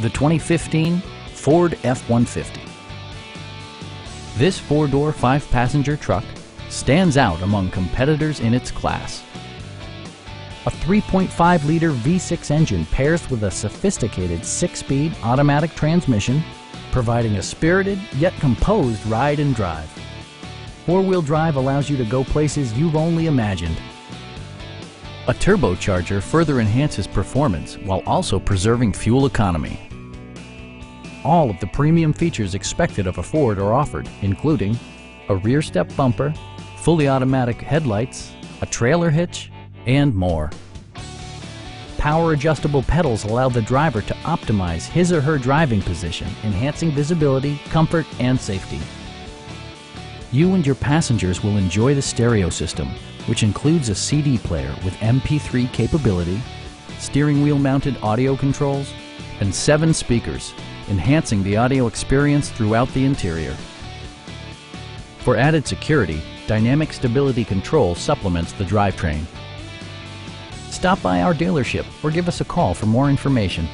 the 2015 Ford F-150. This four-door, five-passenger truck stands out among competitors in its class. A 3.5-liter V6 engine pairs with a sophisticated six-speed automatic transmission, providing a spirited yet composed ride and drive. Four-wheel drive allows you to go places you've only imagined. A turbocharger further enhances performance while also preserving fuel economy. All of the premium features expected of a Ford are offered, including a rear step bumper, fully automatic headlights, a trailer hitch, and more. Power adjustable pedals allow the driver to optimize his or her driving position, enhancing visibility, comfort, and safety. You and your passengers will enjoy the stereo system, which includes a CD player with MP3 capability, steering wheel mounted audio controls, and seven speakers, enhancing the audio experience throughout the interior. For added security, Dynamic Stability Control supplements the drivetrain. Stop by our dealership or give us a call for more information.